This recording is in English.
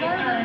Bye.